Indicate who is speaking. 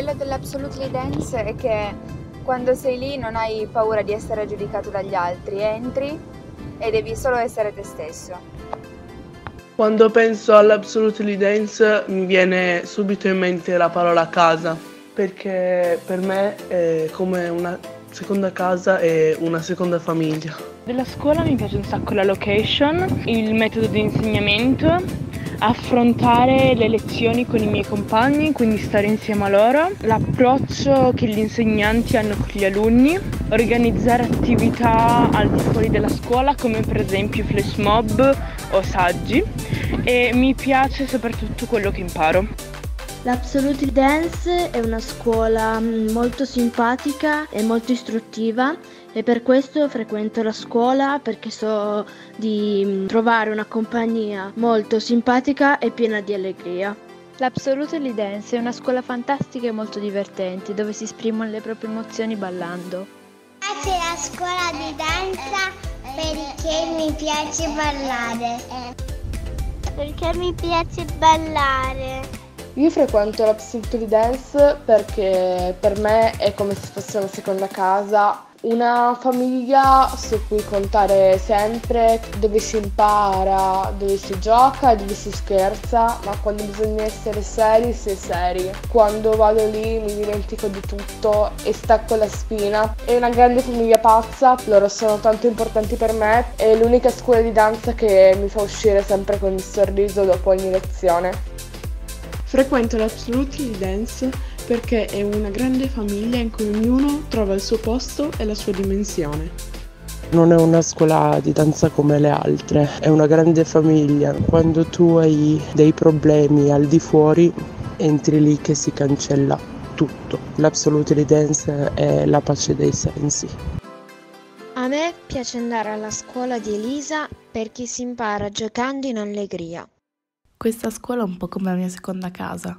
Speaker 1: bello dell'Absolutely Dance è che quando sei lì non hai paura di essere giudicato dagli altri, entri e devi solo essere te stesso.
Speaker 2: Quando penso all'Absolutely Dance mi viene subito in mente la parola casa, perché per me è come una seconda casa e una seconda famiglia.
Speaker 3: Della scuola mi piace un sacco la location, il metodo di insegnamento, affrontare le lezioni con i miei compagni, quindi stare insieme a loro, l'approccio che gli insegnanti hanno con gli alunni, organizzare attività al di fuori della scuola come per esempio flash mob o saggi. E mi piace soprattutto quello che imparo.
Speaker 4: L'Absolute Dance è una scuola mm, molto simpatica e molto istruttiva e per questo frequento la scuola perché so di mm, trovare una compagnia molto simpatica e piena di allegria.
Speaker 5: L'Absolutely Dance è una scuola fantastica e molto divertente dove si esprimono le proprie emozioni ballando.
Speaker 6: C'è la scuola di danza perché mi piace ballare.
Speaker 7: Perché mi piace ballare.
Speaker 8: Io frequento la Psychiatry Dance perché per me è come se fosse una seconda casa, una famiglia su cui contare sempre, dove si impara, dove si gioca dove si scherza, ma quando bisogna essere seri è seri. Quando vado lì mi dimentico di tutto e stacco la spina. È una grande famiglia pazza, loro sono tanto importanti per me, è l'unica scuola di danza che mi fa uscire sempre con il sorriso dopo ogni lezione.
Speaker 9: Frequento l'Absolutely Dance perché è una grande famiglia in cui ognuno trova il suo posto e la sua dimensione.
Speaker 10: Non è una scuola di danza come le altre, è una grande famiglia. Quando tu hai dei problemi al di fuori, entri lì che si cancella tutto. L'Absolutely Dance è la pace dei sensi.
Speaker 11: A me piace andare alla scuola di Elisa perché si impara giocando in allegria.
Speaker 12: Questa scuola è un po' come la mia seconda casa.